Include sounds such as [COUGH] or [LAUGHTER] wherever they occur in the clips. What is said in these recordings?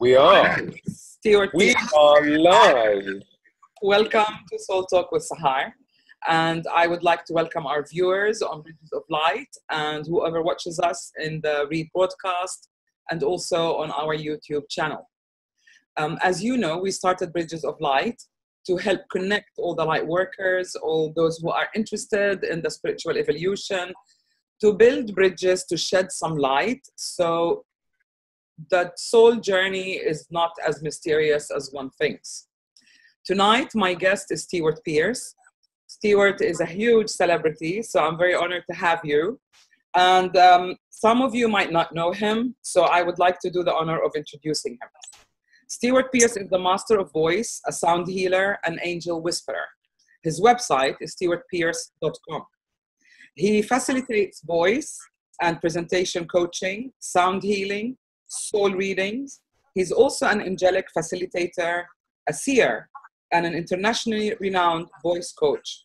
We are. Stewart, We are live. welcome to Soul Talk with Sahar. And I would like to welcome our viewers on Bridges of Light and whoever watches us in the rebroadcast and also on our YouTube channel. Um, as you know, we started Bridges of Light to help connect all the light workers, all those who are interested in the spiritual evolution, to build bridges to shed some light so that soul journey is not as mysterious as one thinks. Tonight, my guest is Stewart Pearce. Stewart is a huge celebrity, so I'm very honored to have you. And um, some of you might not know him, so I would like to do the honor of introducing him. Stewart Pearce is the master of voice, a sound healer, an angel whisperer. His website is stewartpearce.com. He facilitates voice and presentation coaching, sound healing, soul readings. He's also an angelic facilitator, a seer, and an internationally renowned voice coach.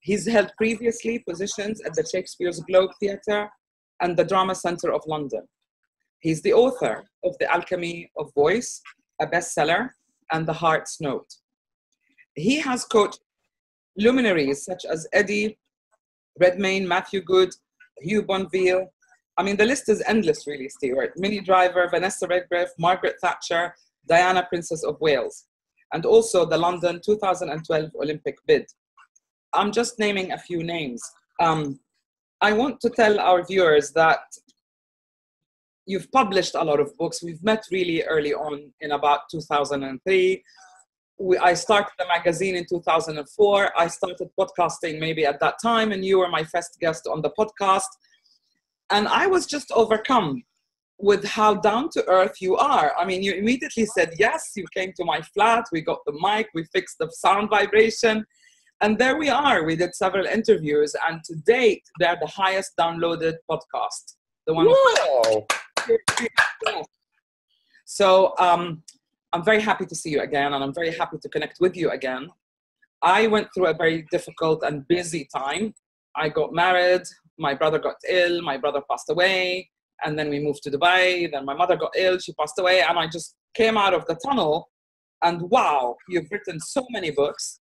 He's held previously positions at the Shakespeare's Globe Theatre and the Drama Centre of London. He's the author of The Alchemy of Voice, a bestseller, and The Heart's Note. He has coached luminaries such as Eddie Redmayne, Matthew Goode, Hugh Bonneville. I mean, the list is endless, really, Stewart. Minnie Driver, Vanessa Redgrave, Margaret Thatcher, Diana, Princess of Wales, and also the London 2012 Olympic bid. I'm just naming a few names. Um, I want to tell our viewers that you've published a lot of books. We've met really early on in about 2003 we, I started the magazine in 2004. I started podcasting maybe at that time, and you were my first guest on the podcast. And I was just overcome with how down to earth you are. I mean, you immediately said yes. You came to my flat, we got the mic, we fixed the sound vibration. And there we are. We did several interviews, and to date, they're the highest downloaded podcast. The one. So, um, I'm very happy to see you again, and I'm very happy to connect with you again. I went through a very difficult and busy time. I got married, my brother got ill, my brother passed away, and then we moved to Dubai. Then my mother got ill, she passed away, and I just came out of the tunnel. And wow, you've written so many books,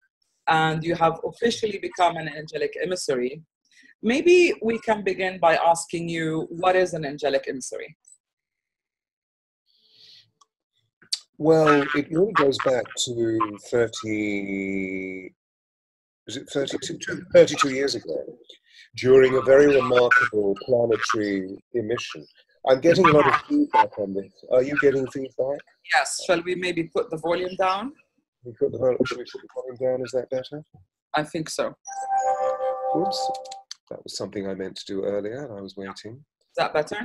and you have officially become an angelic emissary. Maybe we can begin by asking you what is an angelic emissary? Well, it really goes back to 30, is it 32, 32 years ago, during a very remarkable planetary emission. I'm getting a lot of feedback on this. Are you getting feedback? Yes. Shall we maybe put the volume down? We put the, we put the volume down? Is that better? I think so. Oops. That was something I meant to do earlier and I was waiting. Is that better?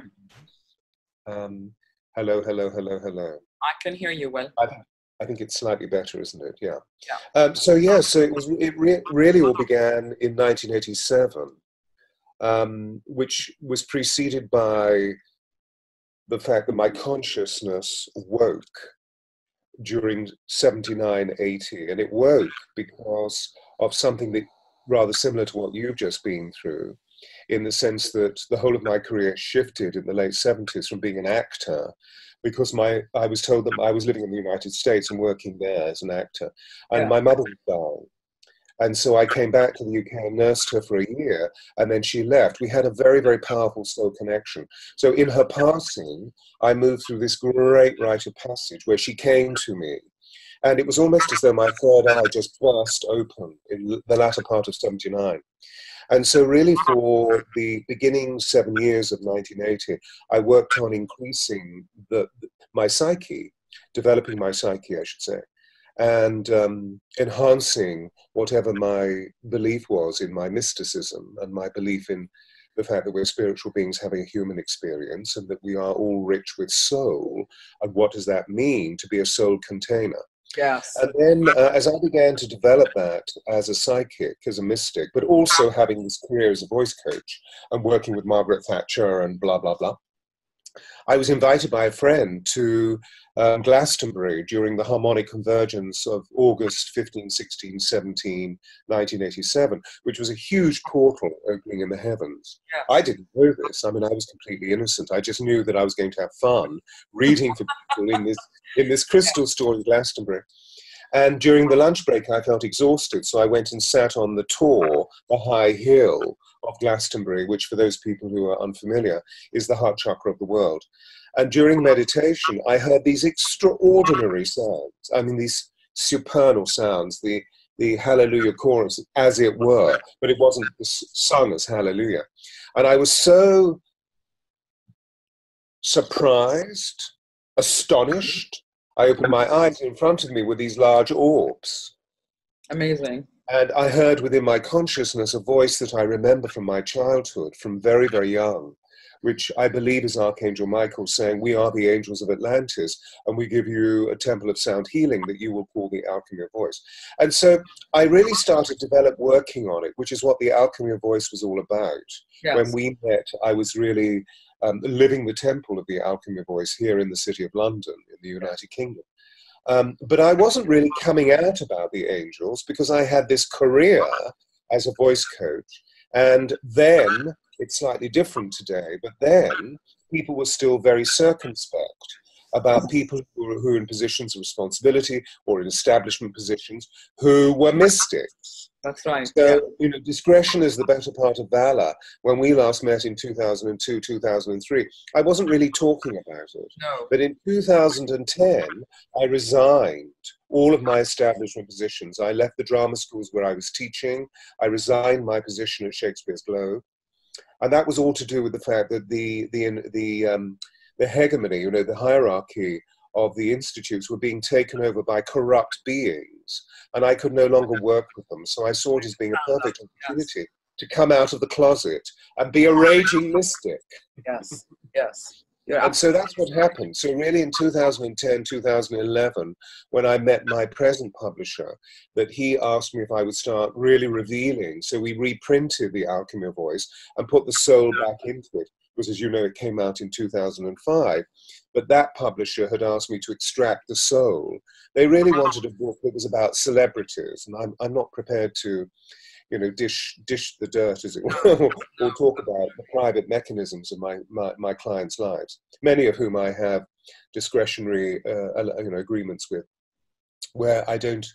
Um, hello, hello, hello, hello. I can hear you well. I think, I think it's slightly better, isn't it? Yeah. Yeah. Um, so yeah, so it was. It re- really all began in 1987, um, which was preceded by the fact that my consciousness woke during 79, 80, and it woke because of something that rather similar to what you've just been through, in the sense that the whole of my career shifted in the late 70s from being an actor because my I was told that I was living in the United States and working there as an actor, and Yeah. my mother was dying. And so I came back to the UK and nursed her for a year, and then she left. We had a very, very powerful soul connection. So in her passing, I moved through this great rite of passage where she came to me. And it was almost as though my third eye just burst open in the latter part of 79. And so, really, for the beginning seven years of 1980, I worked on increasing the, my psyche, developing my psyche, I should say, and um, enhancing whatever my belief was in my mysticism and my belief in the fact that we're spiritual beings having a human experience and that we are all rich with soul. And what does that mean to be a soul container? Yes. And then, uh, as I began to develop that as a psychic, as a mystic, but also having this career as a voice coach and working with Margaret Thatcher and blah, blah, blah, I was invited by a friend to um, Glastonbury during the harmonic convergence of August 15, 16, 17, 1987, which was a huge portal opening in the heavens. Yeah. I didn't know this. I mean, I was completely innocent. I just knew that I was going to have fun reading for people in this, in this crystal store in Glastonbury. And during the lunch break, I felt exhausted, so I went and sat on the tor, the high hill of Glastonbury, which, for those people who are unfamiliar, is the heart chakra of the world. And during meditation, I heard these extraordinary sounds. I mean, these supernal sounds, the, the hallelujah chorus, as it were, but it wasn't sung as hallelujah. And I was so surprised, astonished. I opened my eyes, in front of me were these large orbs. Amazing. And I heard within my consciousness a voice that I remember from my childhood, from very, very young, which I believe is Archangel Michael saying, We are the angels of Atlantis, and we give you a temple of sound healing that you will call the Alchemy of Voice. And so I really started to develop working on it, which is what the Alchemy of Voice was all about. Yes. When we met, I was really um, living the temple of the Alchemy of Voice here in the city of London, in the United Kingdom. Um, but I wasn't really coming out about the angels because I had this career as a voice coach. And then it's slightly different today, but then people were still very circumspect about people who were, who were in positions of responsibility or in establishment positions who were mystics that's right. So, yeah. you know, discretion is the better part of valor. When we last met in 2002, 2003, I wasn't really talking about it. No. But in 2010, I resigned all of my establishment positions. I left the drama schools where I was teaching. I resigned my position at Shakespeare's Globe. And that was all to do with the fact that the, the, the, um, the hegemony, you know, the hierarchy of the institutes were being taken over by corrupt beings, and I could no longer work with them. So I saw it as being a perfect opportunity to come out of the closet and be a raging mystic. Yes, yes. Yeah. And so that's what happened. So really in 2010, 2011, when I met my present publisher, that he asked me if I would start really revealing. So we reprinted The Alchemy of Voice and put the soul back into it because as you know, it came out in 2005. But that publisher had asked me to extract the soul. They really wanted a book that was about celebrities, and I'm, I'm not prepared to, you know, dish dish the dirt, as it were, [LAUGHS] or talk about the private mechanisms of my, my, my clients' lives, many of whom I have discretionary, uh, you know, agreements with, where I don't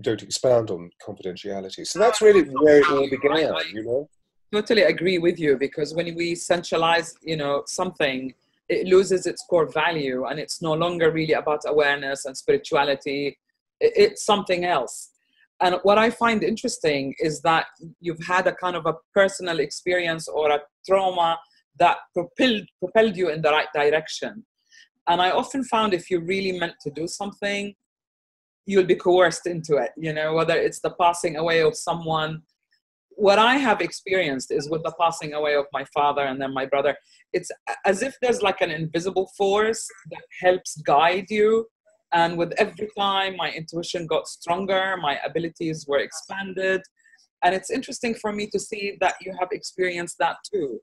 don't expound on confidentiality. So that's really where it all began, you know totally agree with you because when we centralize you know something it loses its core value and it's no longer really about awareness and spirituality. It's something else. And what i find interesting is that you've had a kind of a personal experience or a trauma that propelled propelled you in the right direction. And i often found if you really meant to do something you'll be coerced into it you know whether it's the passing away of someone what I have experienced is with the passing away of my father and then my brother, it's as if there's like an invisible force that helps guide you. And with every time, my intuition got stronger, my abilities were expanded. And it's interesting for me to see that you have experienced that too.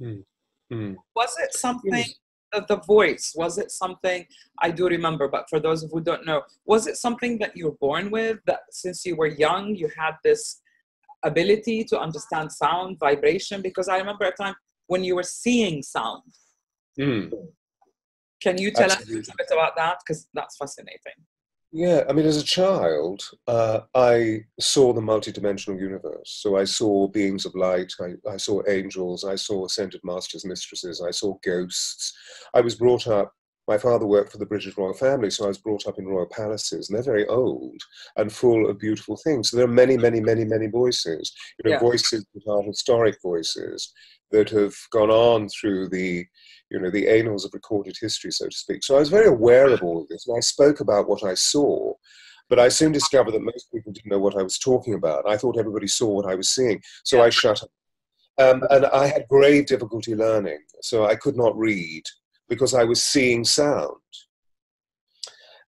Mm. Mm. Was it something, the voice, was it something, I do remember, but for those who don't know, was it something that you were born with, that since you were young, you had this ability to understand sound, vibration, because I remember a time when you were seeing sound. Mm. Can you tell Absolutely. us a bit about that? Because that's fascinating. Yeah, I mean, as a child, uh, I saw the multidimensional universe. So I saw beings of light, I, I saw angels, I saw ascended masters, mistresses, I saw ghosts. I was brought up my father worked for the British royal family, so I was brought up in royal palaces, and they're very old and full of beautiful things. So there are many, many, many, many voices. You know, yeah. voices that are historic voices that have gone on through the, you know, the annals of recorded history, so to speak. So I was very aware of all of this, and I spoke about what I saw. But I soon discovered that most people didn't know what I was talking about. I thought everybody saw what I was seeing, so I shut up. Um, and I had grave difficulty learning, so I could not read because I was seeing sound.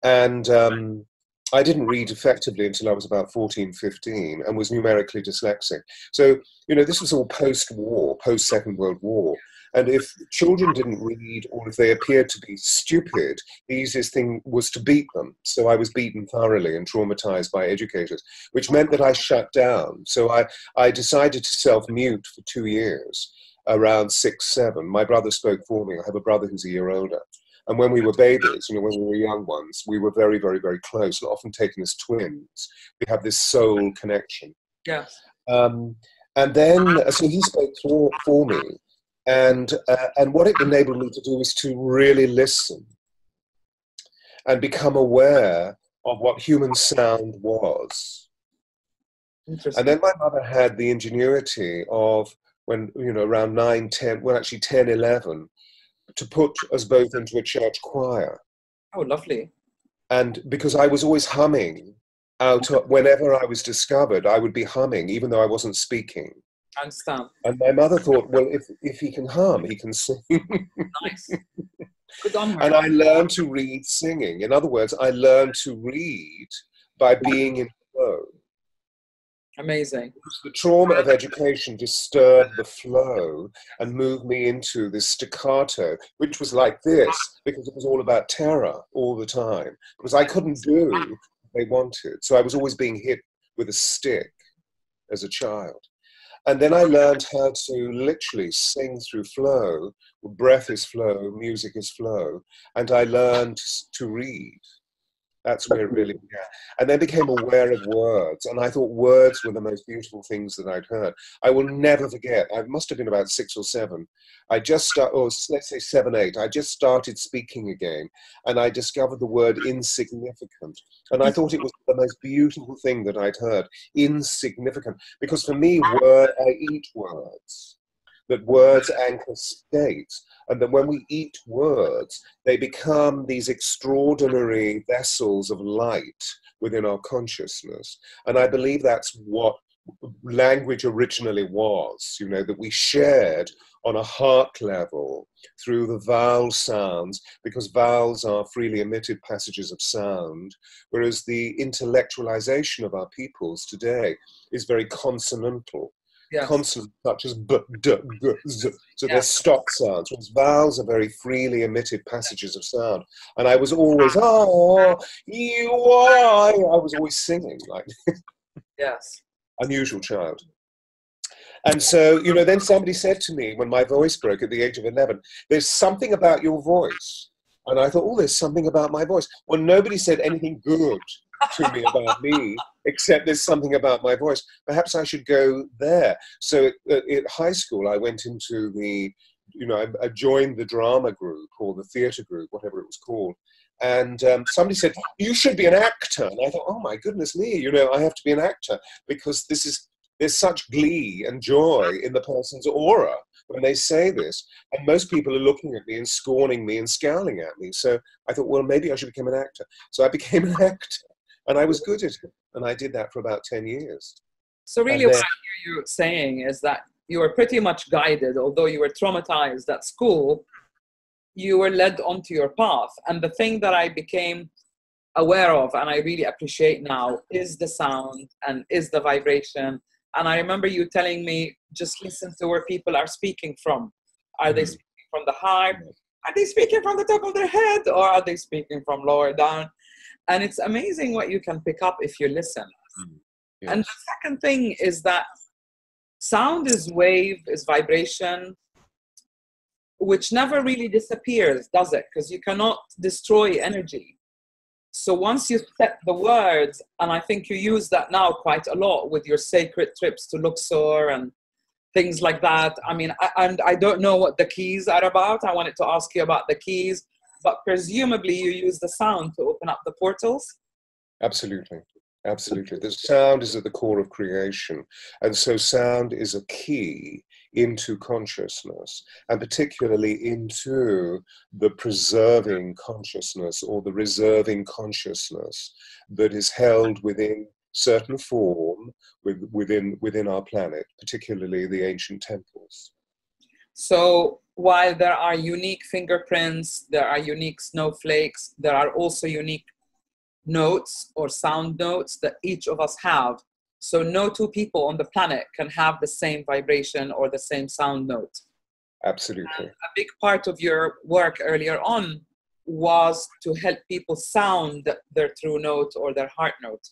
And um, I didn't read effectively until I was about 14, 15 and was numerically dyslexic. So, you know, this was all post war, post Second World War. And if children didn't read or if they appeared to be stupid, the easiest thing was to beat them. So I was beaten thoroughly and traumatized by educators, which meant that I shut down. So I, I decided to self mute for two years, around six, seven. My brother spoke for me. I have a brother who's a year older. And when we were babies, you know, when we were young ones, we were very, very, very close, and often taken as twins. We have this soul connection. Yes. Um, and then, uh, so he spoke for, for me, and uh, and what it enabled me to do is to really listen and become aware of what human sound was. And then my mother had the ingenuity of when you know around 9 10 well actually 10 11 to put us both into a church choir. Oh lovely. And because i was always humming out whenever i was discovered i would be humming even though i wasn't speaking. I understand. And my mother thought well if if he can hum he can sing. Nice. Good on her. And i learned to read singing. In other words i learned to read by being in amazing the trauma of education disturbed the flow and moved me into this staccato, which was like this because it was all about terror all the time. Because I couldn't do what they wanted. So I was always being hit with a stick as a child. And then I learned how to literally sing through flow. Breath is flow, music is flow. And I learned to read. That's where it really began. And then became aware of words. And I thought words were the most beautiful things that I'd heard. I will never forget, I must have been about six or seven. I just started, or let's say seven, eight, I just started speaking again. And I discovered the word insignificant. And I thought it was the most beautiful thing that I'd heard. Insignificant. Because for me, word, I eat words that words anchor states, and that when we eat words, they become these extraordinary vessels of light within our consciousness. And I believe that's what language originally was, you know, that we shared on a heart level through the vowel sounds, because vowels are freely emitted passages of sound, whereas the intellectualization of our peoples today is very consonantal yes. consonants such as b, d, g, z. So they're stop sounds. Whereas vowels are very freely emitted passages of sound. And I was always, oh, you are. I was always singing like [LAUGHS] Yes. Unusual child. And so, you know, then somebody said to me when my voice broke at the age of 11, there's something about your voice. And I thought, oh, there's something about my voice. Well, nobody said anything good to me about me, except there's something about my voice. Perhaps I should go there. So at, at high school, I went into the, you know, I, I, joined the drama group or the theatre group, whatever it was called. And um, somebody said, You should be an actor. And I thought, Oh my goodness me, you know, I have to be an actor because this is, there's such glee and joy in the person's aura when they say this. And most people are looking at me and scorning me and scowling at me. So I thought, well, maybe I should become an actor. So I became an [LAUGHS] actor and I was good at it. And I did that for about 10 years. So, really, then, what I hear you saying is that you were pretty much guided, although you were traumatized at school, you were led onto your path. And the thing that I became aware of and I really appreciate now is the sound and is the vibration. And I remember you telling me just listen to where people are speaking from. Are they mm-hmm. speaking from the heart? Are they speaking from the top of their head or are they speaking from lower down? And it's amazing what you can pick up if you listen. Mm, yes. and the second thing is that sound is wave is vibration which never really disappears does it? Because you cannot destroy energy. So once you set the words and i think you use that now quite a lot with your sacred trips to luxor and things like that i mean I, and i don't know what the keys are about. I wanted to ask you about the keys but presumably you use the sound to open up the portals. Absolutely. Absolutely. The sound is at the core of creation. And so sound is a key into consciousness, and particularly into the preserving consciousness or the reserving consciousness that is held within certain form within, within our planet, particularly the ancient temples. So while there are unique fingerprints, there are unique snowflakes, there are also unique notes or sound notes that each of us have. So no two people on the planet can have the same vibration or the same sound note. Absolutely. And a big part of your work earlier on was to help people sound their true note or their heart note.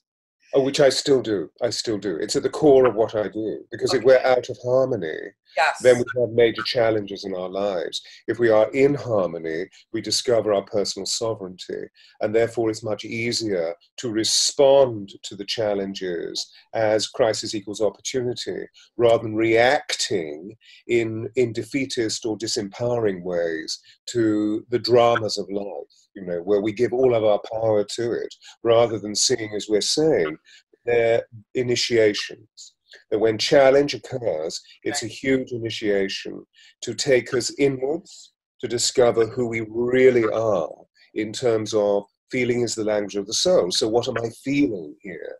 Oh, which I still do. I still do. It's at the core of what I do. Because okay. if we're out of harmony, yes. then we have major challenges in our lives. If we are in harmony, we discover our personal sovereignty. And therefore, it's much easier to respond to the challenges as crisis equals opportunity rather than reacting in, in defeatist or disempowering ways to the dramas of life you know, where we give all of our power to it, rather than seeing, as we're saying, their initiations. That when challenge occurs, it's a huge initiation to take us inwards to discover who we really are in terms of feeling is the language of the soul. So, what am I feeling here?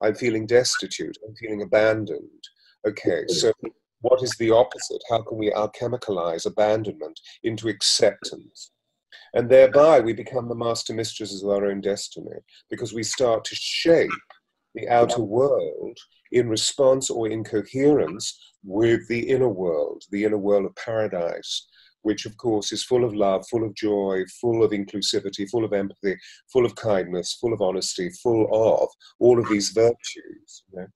I'm feeling destitute, I'm feeling abandoned. Okay, so what is the opposite? How can we alchemicalize abandonment into acceptance? And thereby we become the master mistresses of our own destiny because we start to shape the outer world in response or in coherence with the inner world, the inner world of paradise, which of course is full of love, full of joy, full of inclusivity, full of empathy, full of kindness, full of honesty, full of all of these virtues. You know?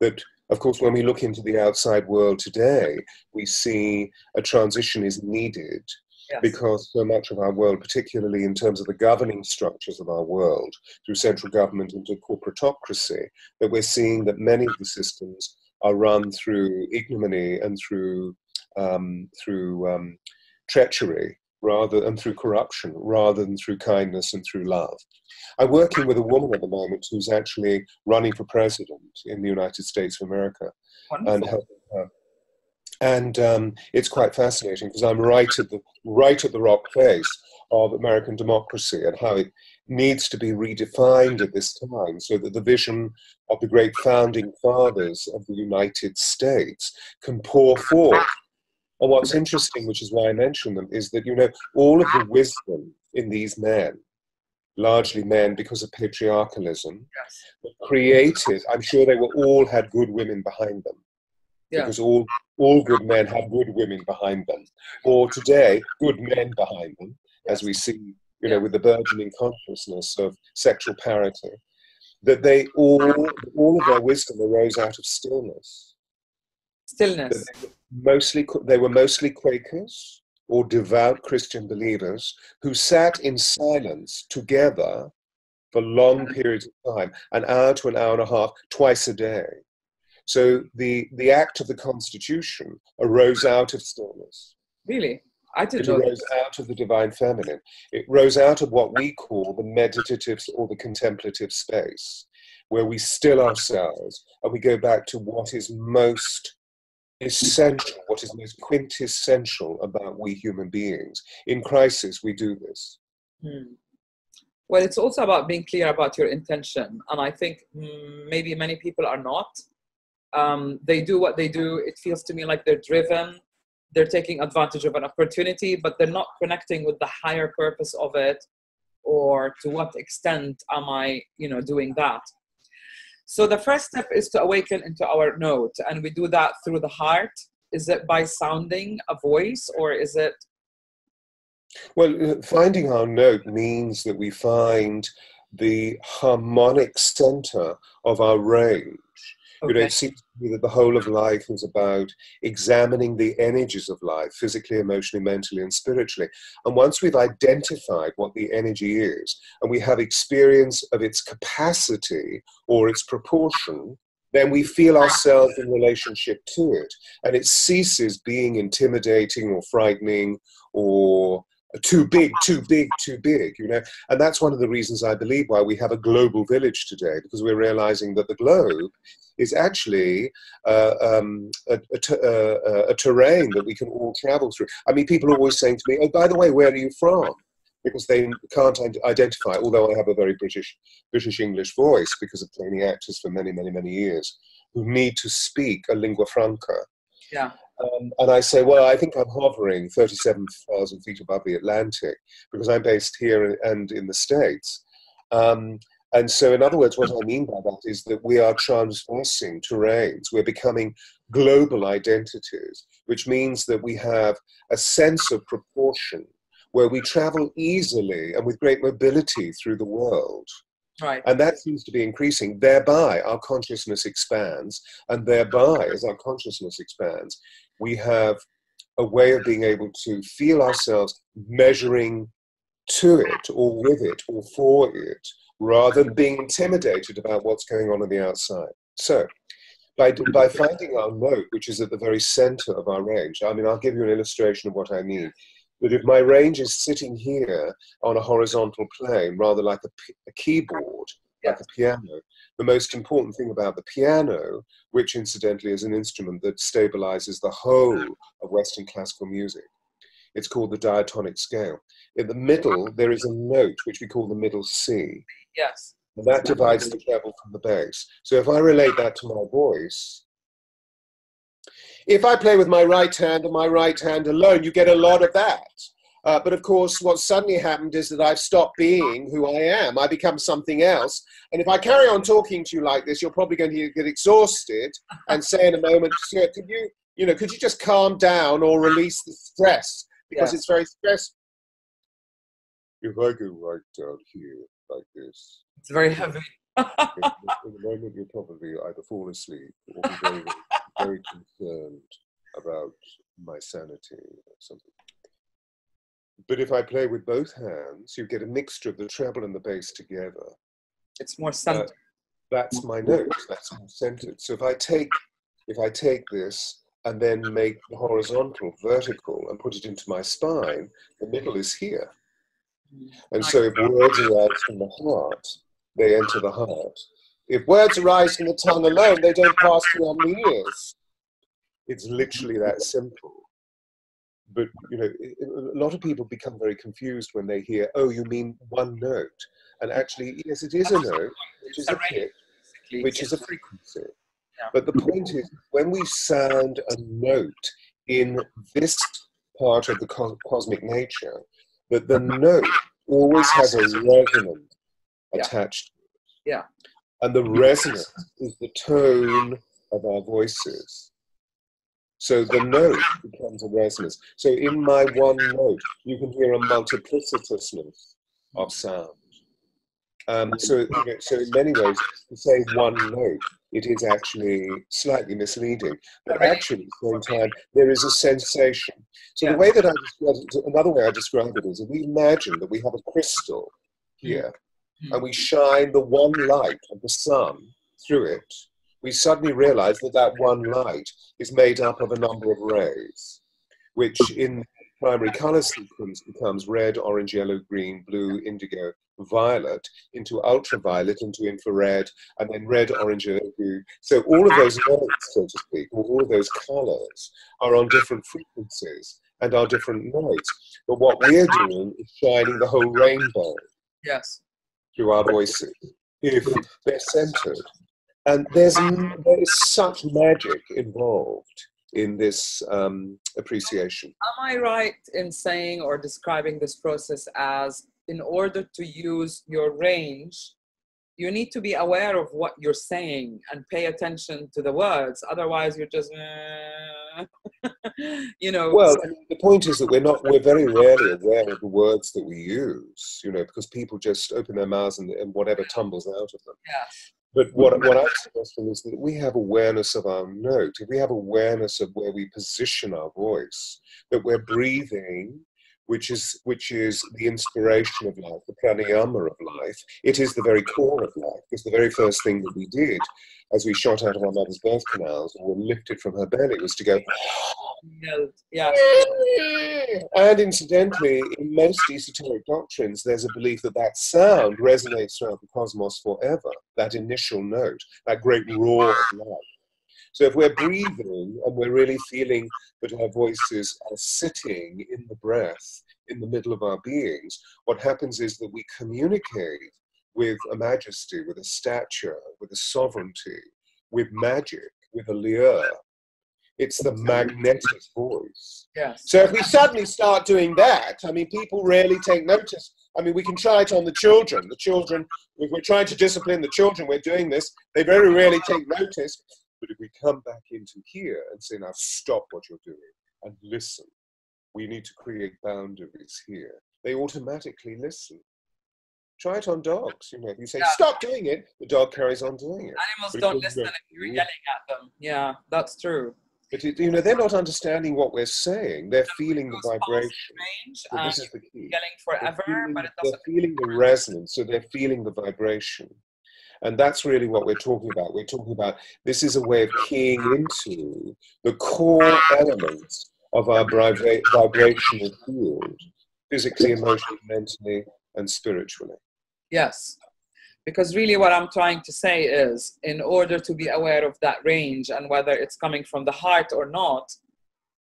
That, of course, when we look into the outside world today, we see a transition is needed Yes. Because so much of our world, particularly in terms of the governing structures of our world, through central government into corporatocracy, that we're seeing that many of the systems are run through ignominy and through um, through um, treachery rather and through corruption rather than through kindness and through love. I'm working with a woman at the moment who's actually running for president in the United States of America Wonderful. and helping her and um, it's quite fascinating because I'm right at the right at the rock face of American democracy and how it needs to be redefined at this time so that the vision of the great founding fathers of the United States can pour forth. And what's interesting, which is why I mention them, is that you know all of the wisdom in these men largely men because of patriarchalism, yes. created, I'm sure they were all had good women behind them yeah. because all all good men have good women behind them, or today good men behind them, as we see, you know, with the burgeoning consciousness of sexual parity. That they all all of their wisdom arose out of stillness. Stillness. They mostly they were mostly Quakers or devout Christian believers who sat in silence together for long mm-hmm. periods of time, an hour to an hour and a half, twice a day. So the, the act of the Constitution arose out of stillness. Really? I didn't It arose out of the divine feminine. It rose out of what we call the meditative or the contemplative space, where we still ourselves and we go back to what is most essential, what is most quintessential about we human beings. In crisis, we do this. Hmm. Well, it's also about being clear about your intention. And I think mm, maybe many people are not um, they do what they do. It feels to me like they're driven. They're taking advantage of an opportunity, but they're not connecting with the higher purpose of it, or to what extent am I, you know, doing that. So the first step is to awaken into our note, and we do that through the heart. Is it by sounding a voice, or is it? Well, finding our note means that we find the harmonic center of our range Okay. You know, it seems to me that the whole of life is about examining the energies of life, physically, emotionally, mentally, and spiritually. And once we've identified what the energy is, and we have experience of its capacity or its proportion, then we feel ourselves in relationship to it. And it ceases being intimidating or frightening or too big, too big, too big, you know. And that's one of the reasons I believe why we have a global village today, because we're realizing that the globe is actually uh, um, a, a, a, terrain that we can all travel through. I mean, people are always saying to me, oh, by the way, where are you from? Because they can't identify, although I have a very British, British English voice because of playing actors for many, many, many years, who need to speak a lingua franca. Yeah. Um, and I say, well, I think I'm hovering 37,000 feet above the Atlantic because I'm based here and in the States. Um, and so, in other words, what I mean by that is that we are transversing terrains. We're becoming global identities. which means that we have a sense of proportion where we travel easily and with great mobility through the world. Right. And that seems to be increasing. Thereby, our consciousness expands. And thereby, as our consciousness expands, we have a way of being able to feel ourselves measuring to it or with it or for it rather than being intimidated about what's going on on the outside. So, by, by finding our note, which is at the very center of our range, I mean, I'll give you an illustration of what I mean. But if my range is sitting here on a horizontal plane, rather like a, a keyboard, like a piano, the most important thing about the piano, which incidentally is an instrument that stabilizes the whole of Western classical music, it's called the diatonic scale. In the middle, there is a note which we call the middle C. Yes. And that divides the treble from the bass. So if I relate that to my voice, if I play with my right hand and my right hand alone, you get a lot of that. Uh, but of course, what suddenly happened is that I've stopped being who I am. I become something else. And if I carry on talking to you like this, you're probably going to get exhausted and say in a moment, could you, you know, could you just calm down or release the stress? Because it's very stressful. If I go right down here like this, it's very heavy. in, in the moment, you'll probably either fall asleep or be very, very concerned about my sanity or something. But if I play with both hands, you get a mixture of the treble and the bass together. It's more centered. Uh, that's my note. That's more centered. So if I take if I take this and then make the horizontal vertical and put it into my spine, the middle is here. And so if words arise from the heart, they enter the heart. If words arise from the tongue alone, they don't pass beyond the ears. It's literally that simple. But you know, a lot of people become very confused when they hear, "Oh, you mean one note?" And actually, yes, it is a note, which is a pitch, which is a frequency. But the point is, when we sound a note in this part of the cosmic nature, that the note always has a resonance attached yeah. And the resonance is the tone of our voices. So the note becomes a resonance. So in my one note, you can hear a multiplicitousness of sound. Um, so, so in many ways, to say one note, it is actually slightly misleading. But actually, at the same time, there is a sensation. So the way that I describe it, another way I describe it is, if we imagine that we have a crystal hmm. here, hmm. and we shine the one light of the sun through it, we suddenly realize that that one light is made up of a number of rays, which in primary color sequence becomes red, orange, yellow, green, blue, indigo, violet, into ultraviolet, into infrared, and then red, orange, yellow, blue. So all of those lights, so to speak, or all of those colors are on different frequencies and are different lights. But what we're doing is shining the whole rainbow. Yes through our voices if they're centered. And there's there is such magic involved in this um, appreciation. Am I right in saying or describing this process as in order to use your range, you need to be aware of what you're saying and pay attention to the words. Otherwise, you're just, uh, [LAUGHS] you know. Well, mean, the point is that we're not, we're very rarely aware of the words that we use, you know, because people just open their mouths and, and whatever tumbles out of them. Yeah. But what, what I'm suggesting is that we have awareness of our note, if we have awareness of where we position our voice, that we're breathing which is which is the inspiration of life, the pranayama of life. It is the very core of life. It's the very first thing that we did as we shot out of our mother's birth canals and were lifted from her belly was to go. Yeah. And incidentally, in most esoteric doctrines, there's a belief that that sound resonates throughout the cosmos forever. That initial note, that great roar of life. So if we're breathing and we're really feeling that our voices are sitting in the breath, in the middle of our beings, what happens is that we communicate with a majesty, with a stature, with a sovereignty, with magic, with a lure. It's the magnetic voice. Yes. So if we suddenly start doing that, I mean, people rarely take notice. I mean, we can try it on the children. The children, if we're trying to discipline the children, we're doing this. They very rarely take notice. But if we come back into here and say, now stop what you're doing and listen, we need to create boundaries here. They automatically listen. Try it on dogs. You know, if you say, Yeah. stop doing it, the dog carries on doing it. Animals But don't it listen if you're yelling at them. Yeah, that's true. But it, you know, they're not understanding what we're saying. They're feeling the vibration. Range, So this uh, is the key. yelling They're forever, feeling, but it they're doesn't. feeling the resonance, so they're feeling the vibration. And that's really what we're talking about. We're talking about this is a way of keying into the core elements of our vibra- vibrational field, physically, emotionally, mentally, and spiritually. Yes. Because really, what I'm trying to say is in order to be aware of that range and whether it's coming from the heart or not,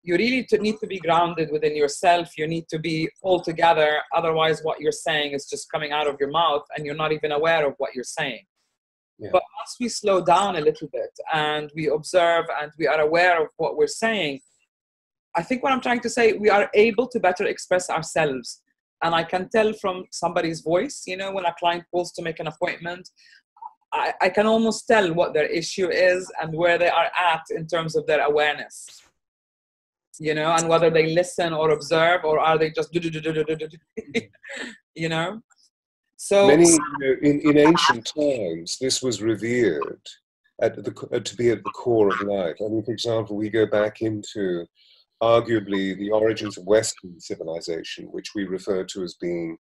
you really need to be grounded within yourself. You need to be all together. Otherwise, what you're saying is just coming out of your mouth and you're not even aware of what you're saying. Yeah. But once we slow down a little bit and we observe and we are aware of what we're saying, I think what I'm trying to say, we are able to better express ourselves. And I can tell from somebody's voice, you know, when a client calls to make an appointment, I, I can almost tell what their issue is and where they are at in terms of their awareness. You know, and whether they listen or observe or are they just do do do do do do you know? So Many, you know, in, in ancient times, this was revered at the, uh, to be at the core of life. I mean, for example, we go back into arguably the origins of Western civilization, which we refer to as being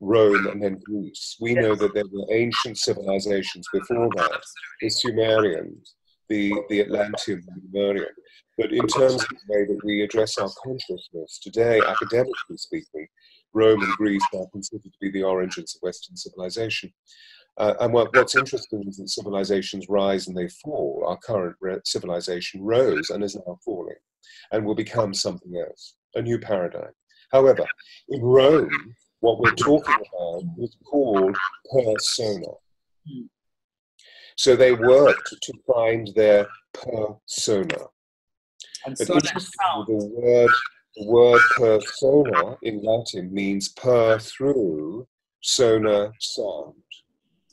Rome and then Greece. We know that there were ancient civilizations before that, the Sumerians, the, the Atlantean, the Lemurian. But in terms of the way that we address our consciousness today, academically speaking, Rome and Greece are considered to be the origins of Western civilization. Uh, and what, what's interesting is that civilizations rise and they fall. Our current re- civilization rose and is now falling and will become something else, a new paradigm. However, in Rome, what we're talking about is called persona. So they worked to find their persona. and so the word the word persona in Latin means per through, sona sound,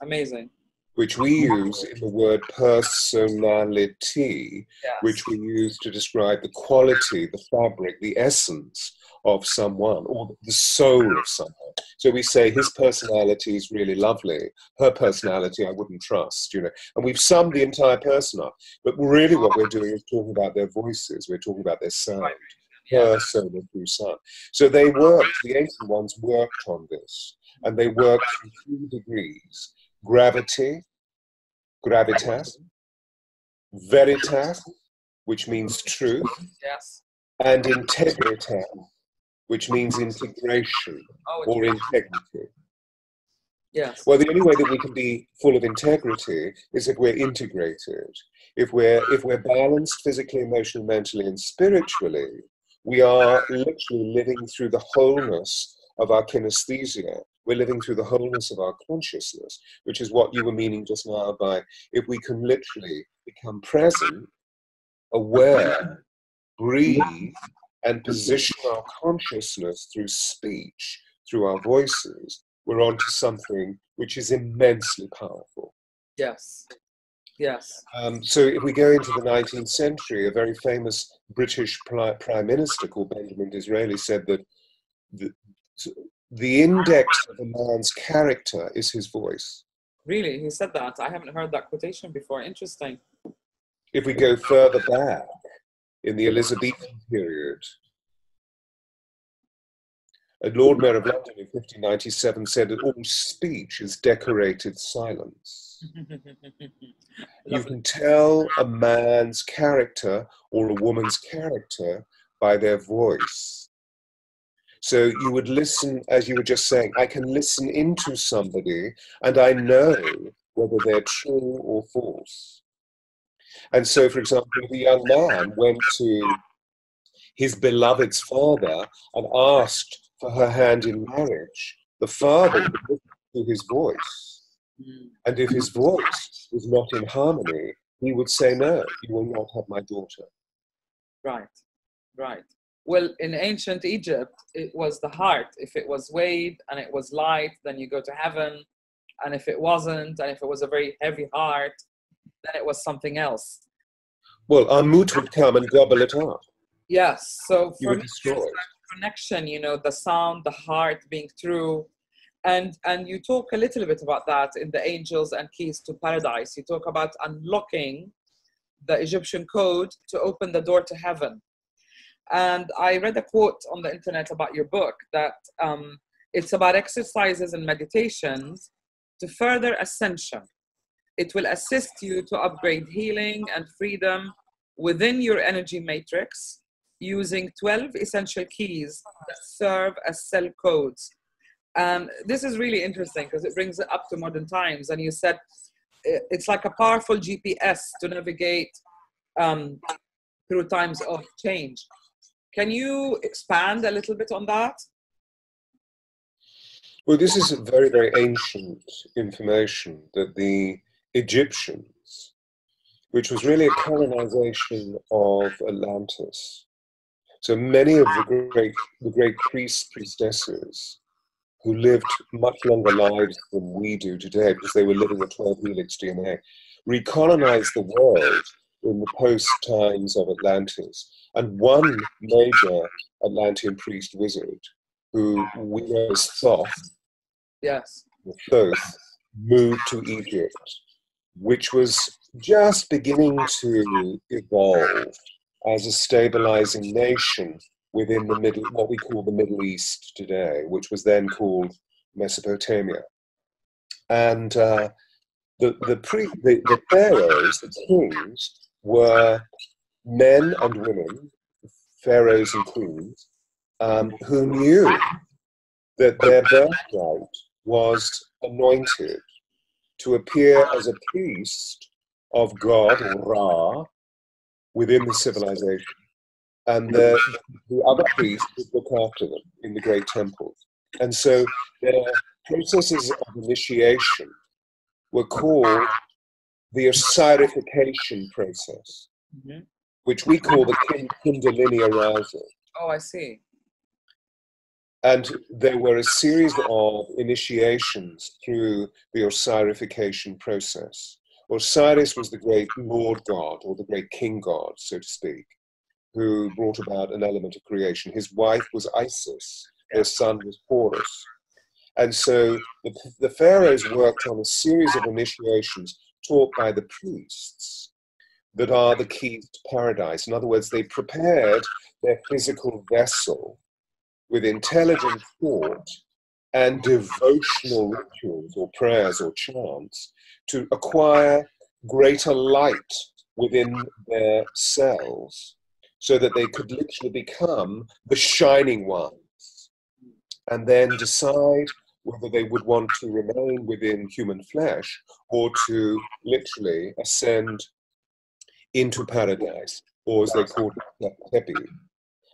Amazing. which we use in the word personality, Yes. which we use to describe the quality, the fabric, the essence of someone or the soul of someone. So we say his personality is really lovely, her personality I wouldn't trust, you know. And we've summed the entire person up. But really what we're doing is talking about their voices, we're talking about their sound yeah. persona through sound. So they worked, the ancient ones worked on this, and they worked through three degrees gravity, gravitas, veritas, which means truth, Yes. and integritas, which means integration Oh, or integrity. yes. Well, the only way that we can be full of integrity is if we're integrated. If we're if we're balanced physically, emotionally, mentally, and spiritually, we are literally living through the wholeness of our kinesthesia. We're living through the wholeness of our consciousness, which is what you were meaning just now by if we can literally become present, aware, breathe, and position our consciousness through speech, through our voices, we're onto something which is immensely powerful. Yes. Yes. Um, so, if we go into the 19th century, a very famous British prime minister called Benjamin Disraeli said that the, the index of a man's character is his voice. Really, he said that. I haven't heard that quotation before. Interesting. If we go further back in the Elizabethan period, a Lord Mayor of London in 1597 said that all speech is decorated silence. [LAUGHS] You can tell a man's character or a woman's character by their voice. So you would listen, as you were just saying, I can listen into somebody and I know whether they're true or false. And so, for example, the young man went to his beloved's father and asked for her hand in marriage, the father listened to his voice. And if his voice was not in harmony, he would say, No, you will not have my daughter. Right. Right. Well, in ancient Egypt, it was the heart. If it was weighed and it was light, then you go to heaven. And if it wasn't, and if it was a very heavy heart, then it was something else. Well, Amut would come and gobble it up. Yes. So You for would me, connection, you know, the sound, the heart being true. And and you talk a little bit about that in the Angels and Keys to Paradise. You talk about unlocking the Egyptian code to open the door to heaven. And I read a quote on the internet about your book that um, it's about exercises and meditations to further ascension. It will assist you to upgrade healing and freedom within your energy matrix using 12 essential keys that serve as cell codes. And this is really interesting because it brings it up to modern times. And you said it's like a powerful GPS to navigate um, through times of change. Can you expand a little bit on that? Well, this is very, very ancient information that the Egyptians, which was really a colonization of Atlantis. So many of the great, the great priests, priestesses, who lived much longer lives than we do today because they were living a 12 helix DNA, recolonized the world in the post times of Atlantis. And one major Atlantean priest wizard, who we know as Thoth, Yes. both moved to Egypt, which was just beginning to evolve as a stabilizing nation within the middle, what we call the Middle East today, which was then called Mesopotamia. And uh, the, the, pre, the, the pharaohs, the kings, were men and women, pharaohs and queens, um, who knew that their birthright was anointed to appear as a priest of God, Ra, within the civilization. And the, the other priests would look after them in the great temples. And so their processes of initiation were called the Osirification process, Mhm. which we call the Kin- Kundalini arousal. Oh, I see. And there were a series of initiations through the Osirification process. Osiris was the great Lord God, or the great King God, so to speak, who brought about an element of creation. His wife was Isis, their son was Horus. And so the, the pharaohs worked on a series of initiations taught by the priests that are the keys to paradise. In other words, they prepared their physical vessel with intelligent thought and devotional rituals or prayers or chants to acquire greater light within their cells so that they could literally become the shining ones and then decide whether they would want to remain within human flesh or to literally ascend into paradise or as they called it Tepe.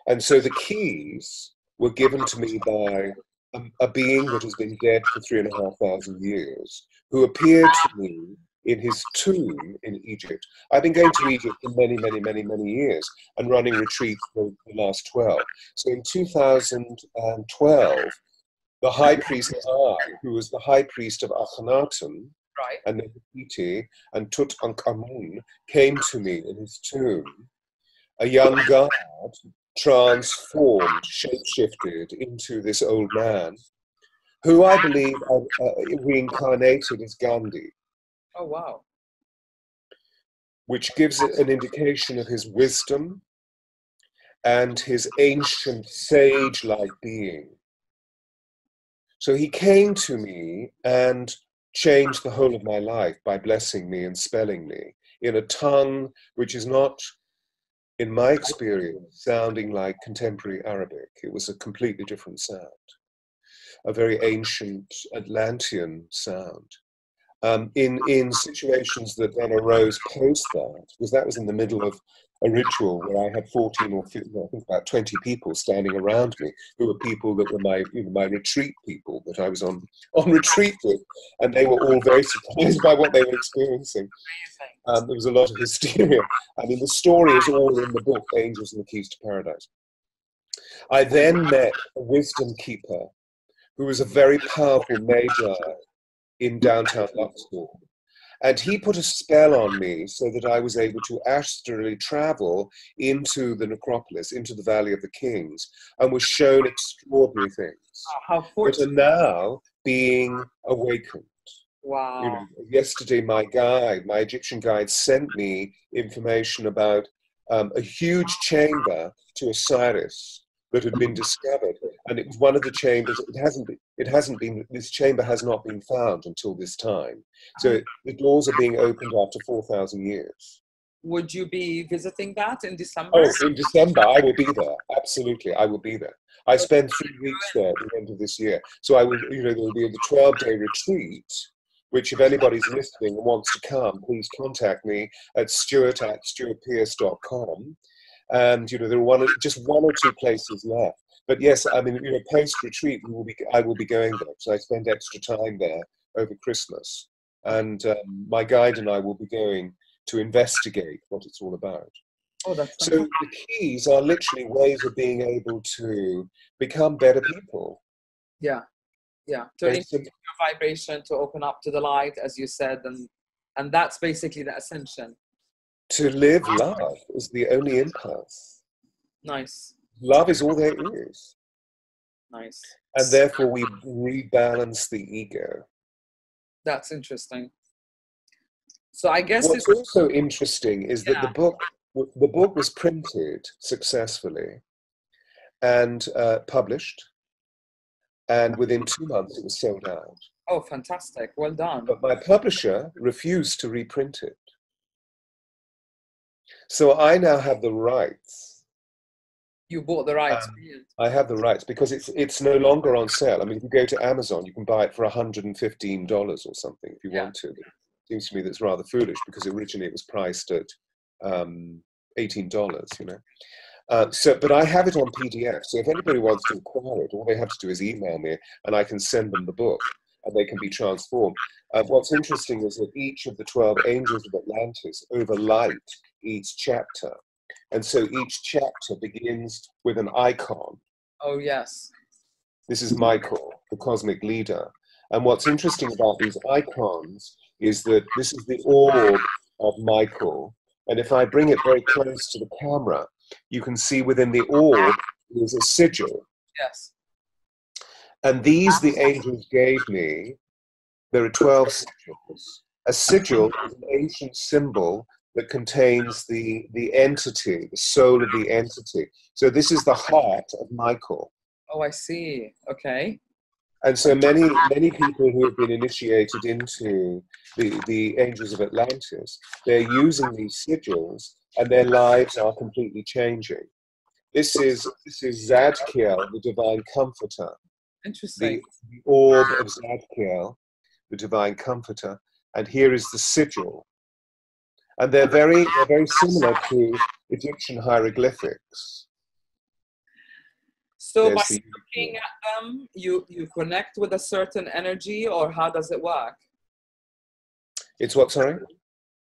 and so the keys were given to me by a, a being that has been dead for three and a half thousand years, who appeared to me in his tomb in Egypt. I've been going to Egypt for many, many, many, many years and running retreats for the last 12. So in 2012, the high priest Ay, who was the high priest of Akhenaten Right. and Nefertiti and Tutankhamun, came to me in his tomb, a young god transformed, shapeshifted into this old man, who I believe uh, uh, reincarnated as Gandhi, Oh, wow. which gives it an indication of his wisdom and his ancient sage like being. So he came to me and changed the whole of my life by blessing me and spelling me in a tongue which is not, in my experience, sounding like contemporary Arabic. It was a completely different sound, a very ancient Atlantean sound. Um, in, in situations that then arose post that, because that was in the middle of a ritual where I had 14 or 15, I think about 20 people standing around me who were people that were my, you know, my retreat people that I was on, [LAUGHS] on retreat with. And they were all very surprised by what they were experiencing. Um, there was a lot of hysteria. [LAUGHS] I mean, the story is all in the book, Angels and the Keys to Paradise. I then met a wisdom keeper who was a very powerful major in downtown Luxor. And he put a spell on me so that I was able to astrally travel into the necropolis, into the Valley of the Kings, and was shown extraordinary things. Oh, how That are now being awakened. Wow. You know, yesterday, my guide, my Egyptian guide, sent me information about um, a huge chamber to Osiris that had been discovered, and it was one of the chambers. It hasn't. Been, it hasn't been. This chamber has not been found until this time. So it, the doors are being opened after four thousand years. Would you be visiting that in December? Oh, in December, I will be there. Absolutely, I will be there. I spend three weeks there at the end of this year. So I will, you know, there will be a 12 day retreat, which if anybody's listening and wants to come, please contact me at stewart at stewartpearce.com. And, you know, there are one, just one or two places left. But yes, I mean, you know, post retreat, we will be, I will be going there. So I spend extra time there over Christmas. And um, my guide and I will be going to investigate what it's all about. Oh, that's So the keys are literally ways of being able to become better people. yeah, yeah. To increase your vibration, to open up to the light, as you said, and and that's basically the ascension. To live love is the only impulse. Nice, Love is all there is. nice. And therefore we rebalance the ego. That's interesting. So I guess What's also interesting is that the book the book was printed successfully and uh, published. And within two months it was sold out. oh fantastic. Well done. but my publisher refused to reprint it. So I now have the rights. You bought the rights. Um, I have the rights because it's it's no longer on sale. I mean, if you go to Amazon, you can buy it for $115 or something if you Yeah. want to. It seems to me that's rather foolish because originally it was priced at um, $18, you know. Uh, so, but I have it on PDF. So if anybody wants to acquire it, all they have to do is email me, and I can send them the book, and they can be transformed. Uh, what's interesting is that each of the twelve angels of Atlantis overlight each chapter, and so each chapter begins with an icon. Oh yes. This is Michael, the cosmic leader. And what's interesting about these icons is that this is the orb of Michael. And if I bring it very close to the camera, you can see within the orb is a sigil. Yes. And these the angels gave me. There are 12 sigils. A sigil is an ancient symbol that contains the, the entity, the soul of the entity. So this is the heart of Michael. Oh, I see. Okay. And so many, many people who have been initiated into the, the Angels of Atlantis, they're using these sigils and their lives are completely changing. This is, this is Zadkiel, the divine comforter, Interesting. the, the orb of Zadkiel, the divine comforter, and here is the sigil. And they're very, they're very similar to Egyptian hieroglyphics. So There's by the- looking at them, you you connect with a certain energy, or how does it work? It's what, sorry?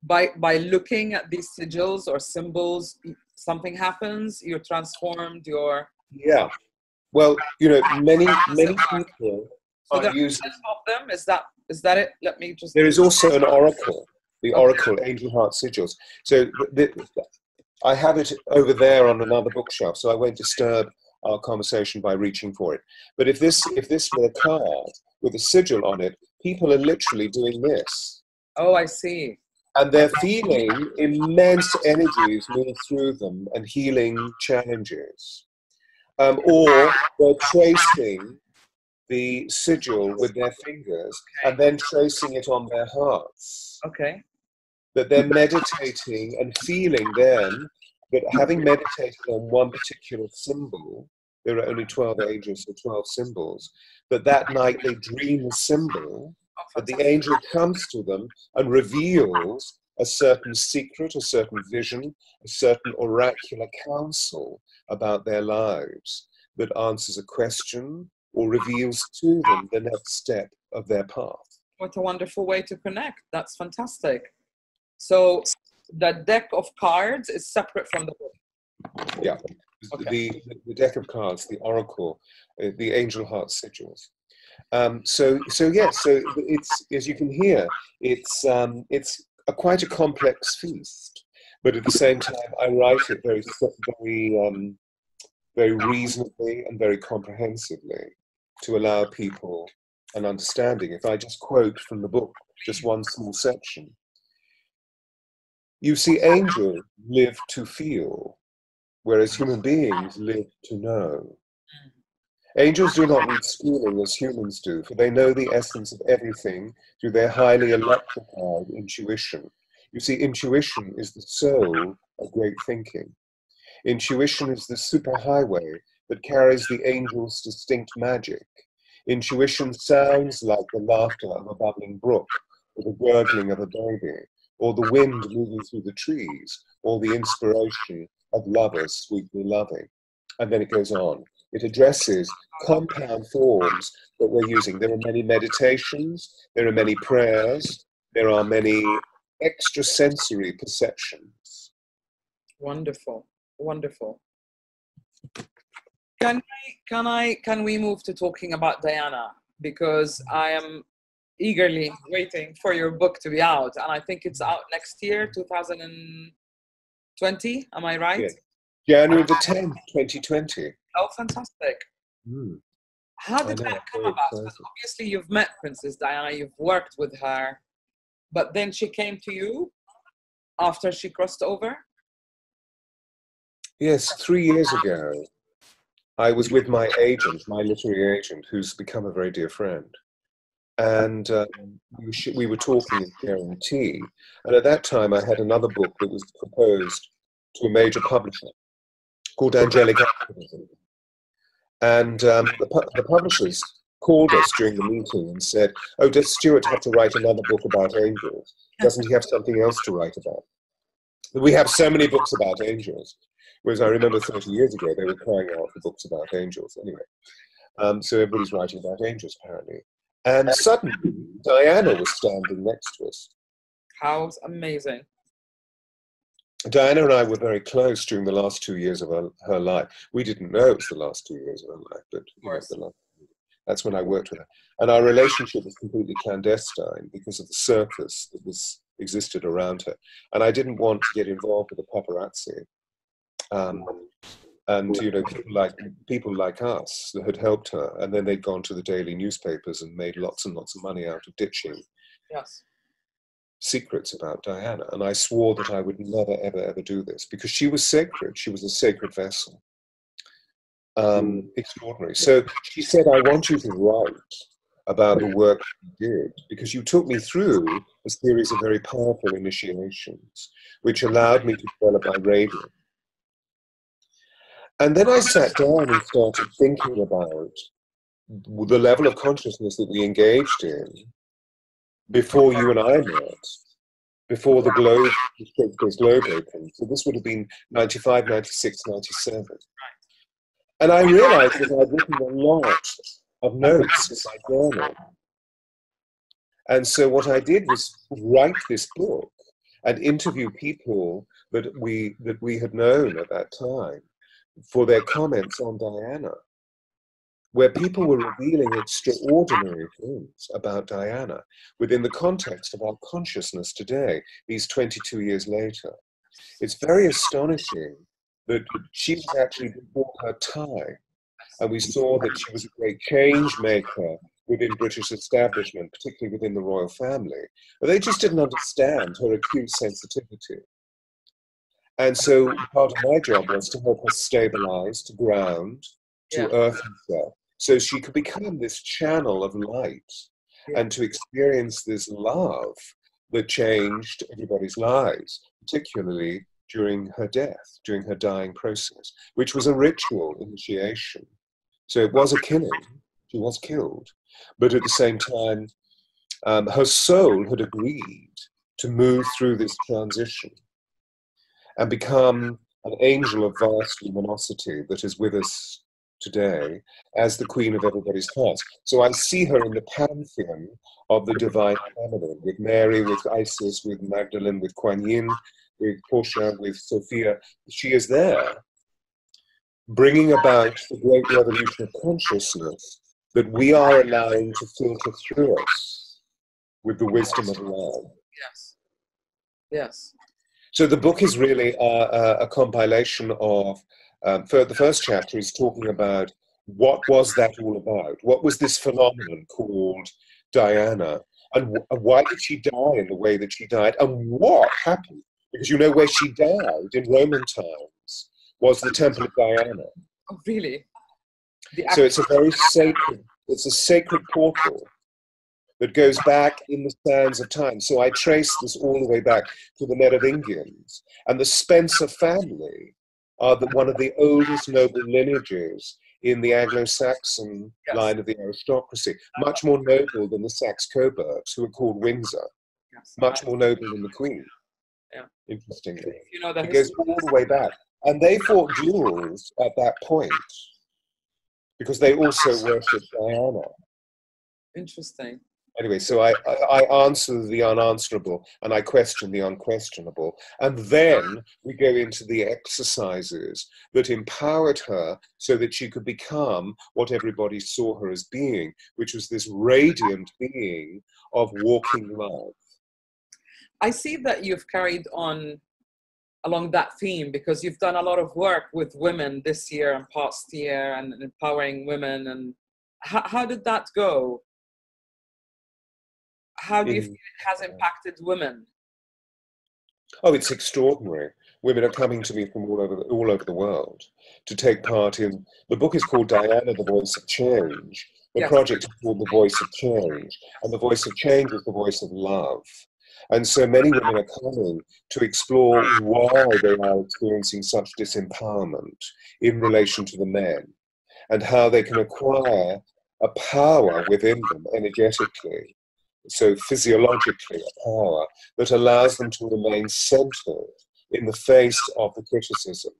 By by looking at these sigils or symbols, something happens. You're transformed. You're Yeah. Well, you know, many many people so are using. of them. Is that is that it? Let me just. There is also an oracle, the oracle angel heart sigils. So the, I have it over there on another bookshelf, so I won't disturb our conversation by reaching for it. But if this if this were a card with a sigil on it, people are literally doing this. Oh, I see. And they're feeling immense energies move through them and healing challenges. Um, or they're tracing the sigil with their fingers and then tracing it on their hearts. Okay. That they're meditating and feeling then that having meditated on one particular symbol, there are only 12 angels, or 12 symbols, that that night they dream a symbol that the angel comes to them and reveals a certain secret, a certain vision, a certain oracular counsel about their lives that answers a question or reveals to them the next step of their path. What a wonderful way to connect. That's fantastic. So the deck of cards is separate from the book. Yeah. Okay. The, the deck of cards, the oracle, uh, the angel heart sigils. Um, so, so yes, so it's as you can hear, it's um, it's a, quite a complex feast, but at the same time, I write it very, very, um, very reasonably and very comprehensively to allow people an understanding. If I just quote from the book, just one small section, you see, angels live to feel, whereas human beings live to know. Angels do not need schooling as humans do, for they know the essence of everything through their highly electrified intuition. You see, intuition is the soul of great thinking. Intuition is the superhighway that carries the angel's distinct magic. Intuition sounds like the laughter of a bubbling brook, or the gurgling of a baby, or the wind moving through the trees, or the inspiration of lovers sweetly loving. And then it goes on. It addresses compound forms that we're using. There are many meditations, there are many prayers, there are many extrasensory perceptions. Wonderful, wonderful. Can I, can I, can we move to talking about Diana? Because I am eagerly waiting for your book to be out, and I think it's out next year, 2020. Am I right? Yeah. January the 10th, 2020. Oh, fantastic! Mm. How did that come about? Because obviously you've met Princess Diana, you've worked with her, but then she came to you after she crossed over. Yes, three years ago, I was with my agent, my literary agent, who's become a very dear friend and um, we, sh- we, were talking and sharing tea. And at that time, I had another book that was proposed to a major publisher called Angelic Activism. And um, the, pu- the, publishers called us during the meeting and said, Oh, does Stewart have to write another book about angels? Doesn't he have something else to write about? We have so many books about angels. Whereas I remember 30 years ago, they were crying out for books about angels. Anyway, um, so everybody's writing about angels, apparently. And suddenly, Diana was standing next to us. How amazing. Diana and I were very close during the last two years of her, her life. We didn't know it was the last two years of her life, but you know, last, that's when I worked with her. And our relationship was completely clandestine because of the circus that was existed around her. And I didn't want to get involved with the paparazzi. Um, and you know people like people like us that had helped her. And then they'd gone to the daily newspapers and made lots and lots of money out of ditching yes. secrets about diana. And i swore that i would never ever ever do this because she was sacred. She was a sacred vessel. Um, extraordinary. So she said i want you to write about the work you did because you took me through a series of very powerful initiations which allowed me to develop my radiance and then I sat down and started thinking about the level of consciousness that we engaged in before you and I met, before the globe, the globe opened. So this would have been 95, 96, 97. And I realized that I'd written a lot of notes in my journal. And so what I did was write this book and interview people that we that we had known at that time for their comments on Diana, where people were revealing extraordinary things about Diana within the context of our consciousness today, these 22 years later. It's very astonishing that she was actually before her time. And we saw that she was a great change maker within British establishment, particularly within the royal family. But they just didn't understand her acute sensitivity. And so part of my job was to help her stabilize, to ground, to yeah. earth herself, so she could become this channel of light yeah. and to experience this love that changed everybody's lives, particularly during her death, during her dying process, which was a ritual initiation. So it was a killing, she was killed, but at the same time, um, her soul had agreed to move through this transition and become an angel of vast luminosity that is with us today as the queen of everybody's hearts. So I see her in the pantheon of the divine feminine, with Mary, with Isis, with Magdalene, with Kuan Yin, with Portia, with Sophia. She is there, bringing about the great revolution of consciousness that we are allowing to filter through us with the wisdom of love. Yes. Yes. So the book is really a, a, a compilation of. Um, for the first chapter is talking about what was that all about? What was this phenomenon called Diana? And why did she die in the way that she died? And what happened? Because you know where she died in Roman times was the Temple of Diana. Oh, really? so it's a very sacred, it's a sacred portal that goes back in the sands of time. So I trace this all the way back to the Merovingians. And the Spencer family are the, one of the oldest noble lineages in the Anglo-Saxon yes. line of the aristocracy, much more noble than the Saxe-Coburgs, who are called Windsor, yes. much more noble than the Queen. Yeah. Interestingly, you know, it goes all the way back, and they fought duels at that point because they also worshipped Diana. Interesting anyway, so I, I answer the unanswerable and I question the unquestionable. And then we go into the exercises that empowered her so that she could become what everybody saw her as being, which was this radiant being of walking love. I see that you've carried on along that theme because you've done a lot of work with women this year and past year and empowering women and how, how did that go how do you feel it has impacted women? Oh, it's extraordinary. Women are coming to me from all over the, all over the world to take part in. The book is called Diana, the Voice of Change. The yes. project is called The Voice of Change, and the Voice of Change is the voice of love. And so many women are coming to explore why they are experiencing such disempowerment in relation to the men and how they can acquire a power within them energetically so physiologically a power that allows them to remain centered in the face of the criticism.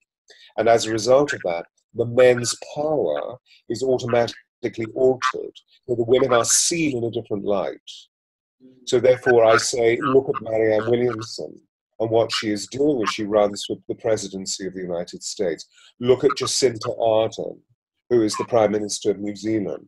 And as a result of that, the men's power is automatically altered, so the women are seen in a different light. So therefore I say, look at Marianne Williamson and what she is doing as she runs for the presidency of the United States. Look at Jacinda Ardern, who is the Prime Minister of New Zealand.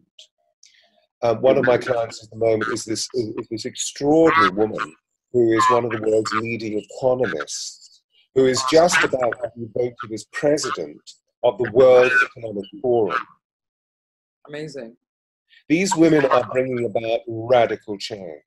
Um, one of my clients at the moment is this, is this extraordinary woman who is one of the world's leading economists, who is just about to be voted as president of the World Economic Forum. Amazing. These women are bringing about radical change.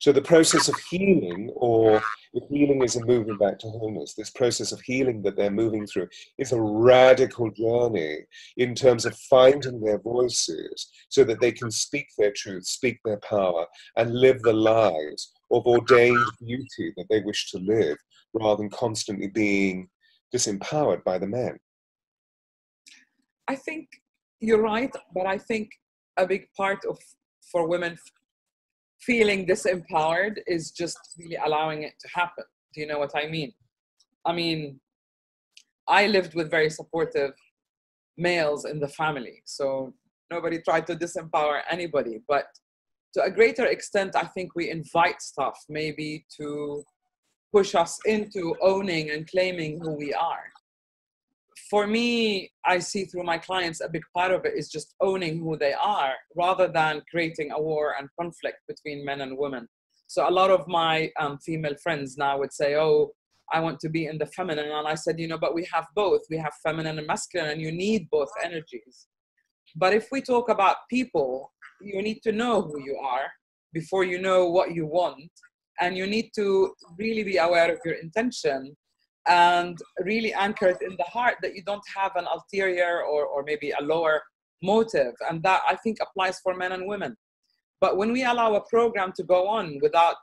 So the process of healing, or if healing is a movement back to wholeness, this process of healing that they're moving through is a radical journey in terms of finding their voices so that they can speak their truth, speak their power, and live the lives of ordained beauty that they wish to live, rather than constantly being disempowered by the men. I think you're right, but I think a big part of for women feeling disempowered is just really allowing it to happen. Do you know what I mean? I mean, I lived with very supportive males in the family, so nobody tried to disempower anybody. But to a greater extent, I think we invite stuff maybe to push us into owning and claiming who we are for me, I see through my clients a big part of it is just owning who they are rather than creating a war and conflict between men and women. So a lot of my um, female friends now would say, "Oh, I want to be in the feminine," and I said, "You know, but we have both. We have feminine and masculine, and you need both energies." But if we talk about people, you need to know who you are before you know what you want, and you need to really be aware of your intention and really anchored in the heart that you don't have an ulterior or, or maybe a lower motive. And that I think applies for men and women. But when we allow a program to go on without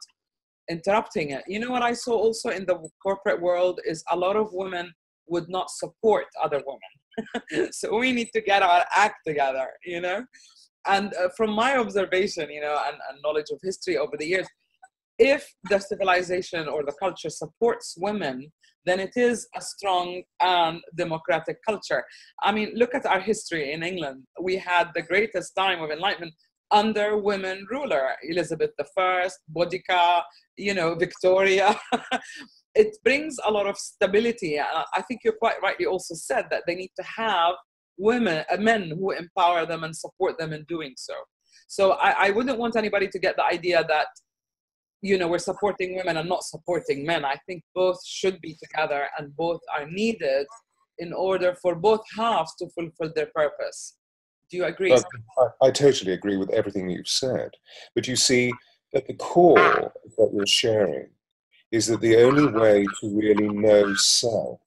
interrupting it, you know what I saw also in the corporate world is a lot of women would not support other women. [LAUGHS] so we need to get our act together, you know? And uh, from my observation, you know, and, and knowledge of history over the years, if the civilization or the culture supports women then it is a strong and democratic culture. I mean, look at our history in England. We had the greatest time of enlightenment under women ruler, Elizabeth I, Boudica, you know, Victoria. [LAUGHS] it brings a lot of stability. I think you quite rightly also said that they need to have women, uh, men who empower them and support them in doing so. So I, I wouldn't want anybody to get the idea that you know we're supporting women and not supporting men. I think both should be together and both are needed in order for both halves to fulfill their purpose. Do you agree? I, I totally agree with everything you've said. But you see, at the core of what you're sharing is that the only way to really know self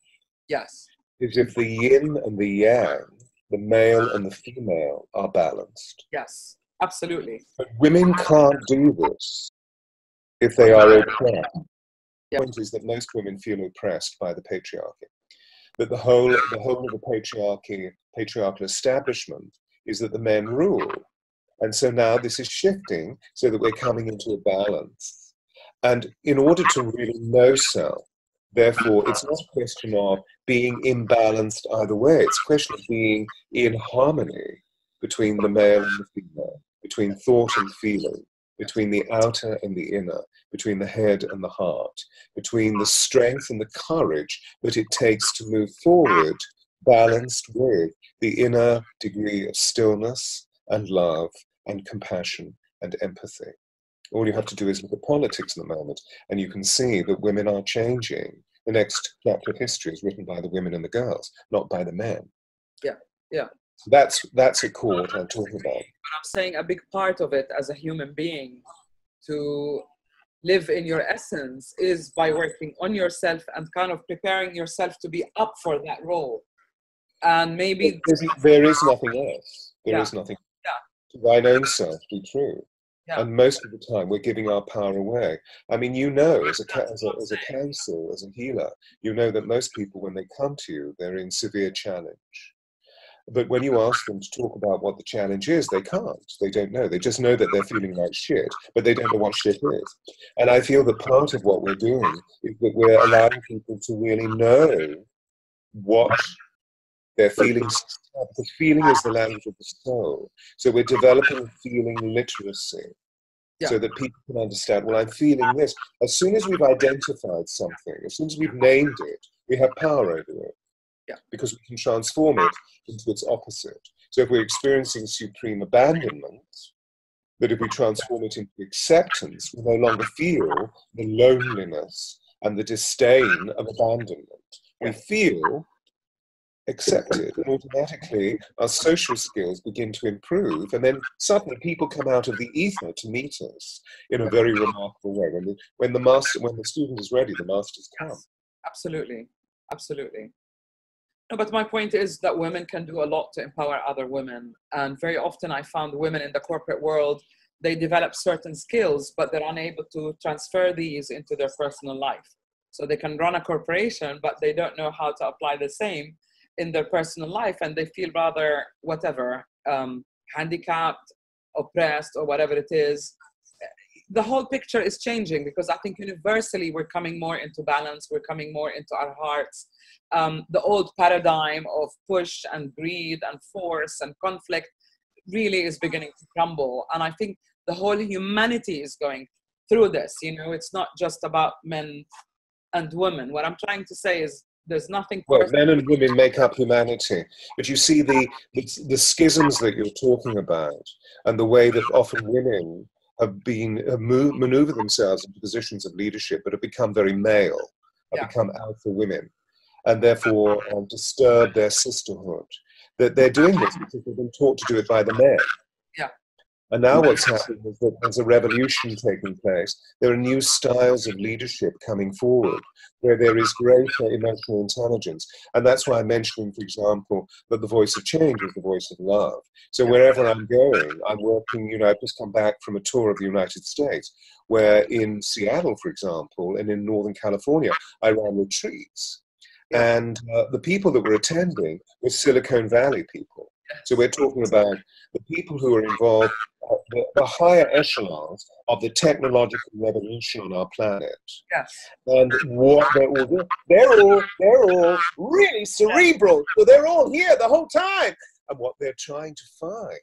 yes. is if the yin and the yang, the male and the female, are balanced. Yes, absolutely. But women can't do this if they are oppressed. The point is that most women feel oppressed by the patriarchy. But the whole, the whole of the patriarchy, patriarchal establishment is that the men rule. And so now this is shifting so that we're coming into a balance. And in order to really know self, therefore, it's not a question of being imbalanced either way. It's a question of being in harmony between the male and the female, between thought and feeling, between the outer and the inner, between the head and the heart, between the strength and the courage that it takes to move forward, balanced with the inner degree of stillness and love and compassion and empathy. All you have to do is look at politics at the moment, and you can see that women are changing. The next chapter of history is written by the women and the girls, not by the men. Yeah, yeah. That's that's a core what I'm talking about. But I'm saying a big part of it as a human being to live in your essence is by working on yourself and kind of preparing yourself to be up for that role. And maybe there is nothing else. There Yeah. is nothing. Yeah. To thine own self be true. Yeah. And most of the time, we're giving our power away. I mean, you know, as a, as a as a counsel, as a healer, you know that most people, when they come to you, they're in severe challenge. But when you ask them to talk about what the challenge is, they can't. They don't know. They just know that they're feeling like shit, but they don't know what shit is. And I feel that part of what we're doing is that we're allowing people to really know what their feelings The feeling is the language of the soul. So we're developing feeling literacy. So that people can understand, well, I'm feeling this. As soon as we've identified something, as soon as we've named it, we have power over it. Yeah. Because we can transform it into its opposite. So if we're experiencing supreme abandonment, that if we transform it into acceptance, we no longer feel the loneliness and the disdain of abandonment. We feel accepted, and automatically our social skills begin to improve, and then suddenly people come out of the ether to meet us in a very remarkable way. When the, when the master, when the student is ready, the masters come. absolutely, absolutely. But my point is that women can do a lot to empower other women. And very often I found women in the corporate world, they develop certain skills, but they're unable to transfer these into their personal life. So they can run a corporation, but they don't know how to apply the same in their personal life. And they feel rather, whatever, um, handicapped, oppressed, or whatever it is. The whole picture is changing because I think universally we're coming more into balance, we're coming more into our hearts um, the old paradigm of push and greed and force and conflict really is beginning to crumble. And I think the whole humanity is going through this. You know, it's not just about men and women. What I'm trying to say is there's nothing. Well, men and women make up humanity, but you see the, the the schisms that you're talking about, and the way that often women have been have moved, maneuvered themselves into positions of leadership, but have become very male, have Yeah. become alpha women, and therefore um, disturb their sisterhood. That they're doing this because they've been taught to do it by the men. And now what's [LAUGHS] happening is that there's a revolution taking place. There are new styles of leadership coming forward where there is greater emotional intelligence. And that's why I'm mentioning, for example, that the voice of change is the voice of love. So wherever I'm going, I'm working, you know, I've just come back from a tour of the United States, where in Seattle, for example, and in Northern California, I ran retreats. And uh, the people that were attending were Silicon Valley people. So we're talking about the people who are involved, uh, the, the higher echelons of the technological revolution on our planet Yes. and what they're all doing. They're all they're all really cerebral. So they're all here the whole time. And what they're trying to find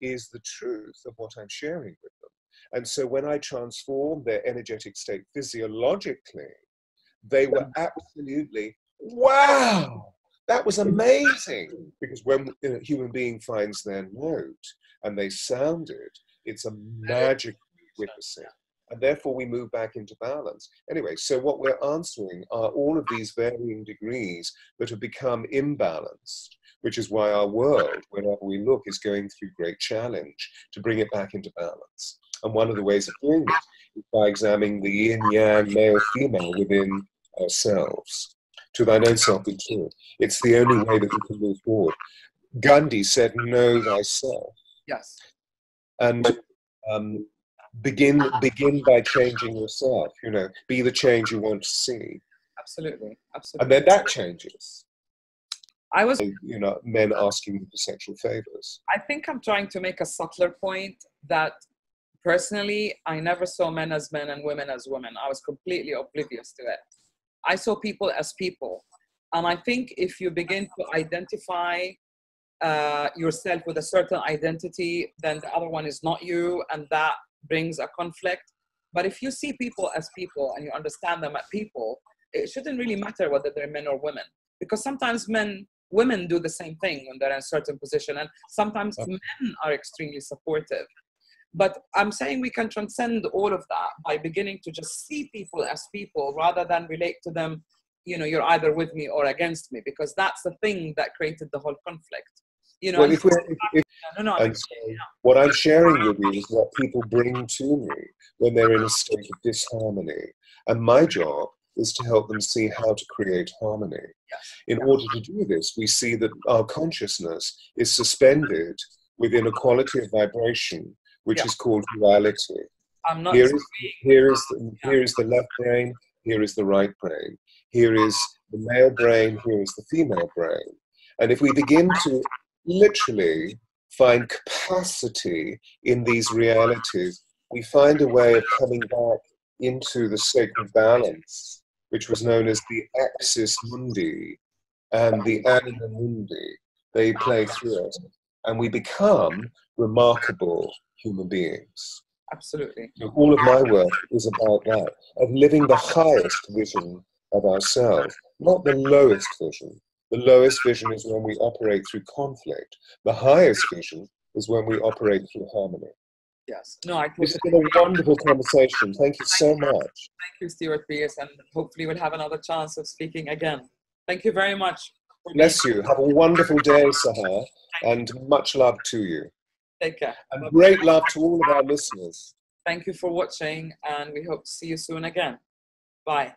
is the truth of what I'm sharing with them. And so when I transform their energetic state physiologically, they were absolutely wow. That was amazing because when a human being finds their note and they sound it, it's a magic witnessing. And therefore, we move back into balance. Anyway, so what we're answering are all of these varying degrees that have become imbalanced, which is why our world, wherever we look, is going through great challenge to bring it back into balance. And one of the ways of doing this is by examining the yin yang, male female within ourselves. To thine own self be true. It's the only way that we can move forward. Gandhi said, Know thyself. Yes. And um, begin begin by changing yourself you know be the change you want to see absolutely absolutely and then that changes i was you know men asking for sexual favors i think i'm trying to make a subtler point that personally i never saw men as men and women as women i was completely oblivious to it i saw people as people and i think if you begin to identify uh, yourself with a certain identity, then the other one is not you, and that brings a conflict. But if you see people as people and you understand them as people, it shouldn't really matter whether they're men or women, because sometimes men, women do the same thing when they're in a certain position, and sometimes men are extremely supportive. But I'm saying we can transcend all of that by beginning to just see people as people rather than relate to them, you know, you're either with me or against me, because that's the thing that created the whole conflict. You know, well, if if, no, no, and so what I'm sharing with you is what people bring to me when they're in a state of disharmony. And my job is to help them see how to create harmony. In order to do this, we see that our consciousness is suspended within a quality of vibration which yeah. is called reality. I'm not here is, here is the, here is the left brain, here is the right brain. Here is the male brain, here is the female brain. And if we begin to literally find capacity in these realities, we find a way of coming back into the sacred balance, which was known as the axis mundi and the anima mundi. They play through it, and we become remarkable human beings. Absolutely. So all of my work is about that, of living the highest vision of ourselves, not the lowest vision. The lowest vision is when we operate through conflict. The highest vision is when we operate through harmony. Yes. No, I This has been a wonderful conversation. Thank you so much. Thank you, Stewart Pearce, and hopefully we'll have another chance of speaking again. Thank you very much. Bless you. Have a wonderful day, Sahar, and much love to you. Take care. And great love to all of our listeners. Thank you for watching, and we hope to see you soon again. Bye.